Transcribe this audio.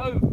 Oh.